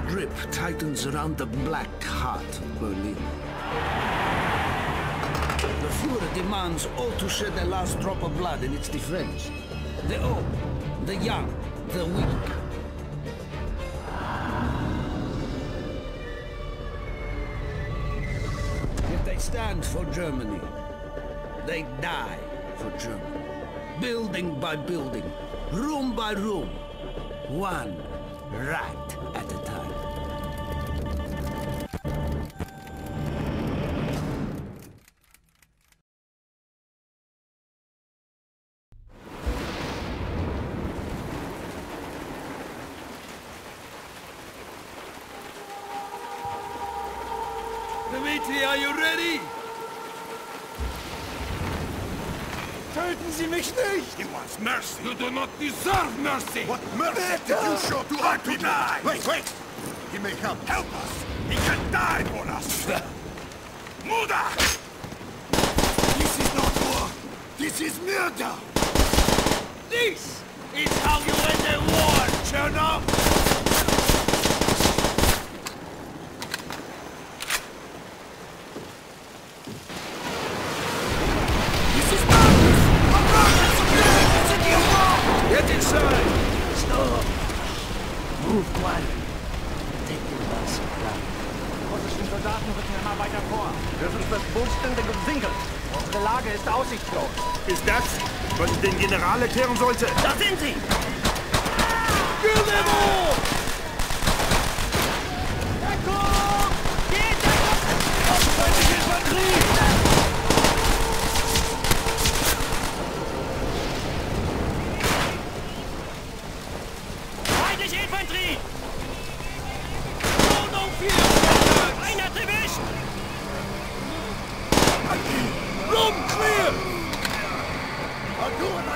grip tightens around the black heart of Berlin. The Fuhrer demands all to shed their last drop of blood in its defense. The old, the young, the weak. If they stand for Germany, they die for Germany. Building by building, room by room, one rat Dimitri, are you ready? Töten Sie mich nicht! He wants mercy. You do not deserve mercy. What mercy did you show to our to people? die. Wait, wait! He may help. Help us. He can die for us. Muda! This is not war! This is murder! This is how you end a war, Chernov! Move quietly. Take the last ground. Russischen Soldaten rücken immer weiter vor. Wir sind befurchtende Gewinkel. Unsere Lage ist aussichtslos. Ist das, was ich den General erklären sollte? Da sind sie! Feindliche Room clear! I'll do what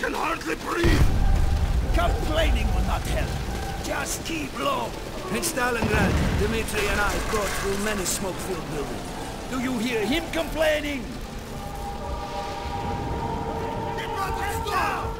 can hardly breathe! Complaining will not help. Just keep low. In Stalingrad, Dimitri and I go through many smoke-filled buildings. Do you hear him complaining? Stop!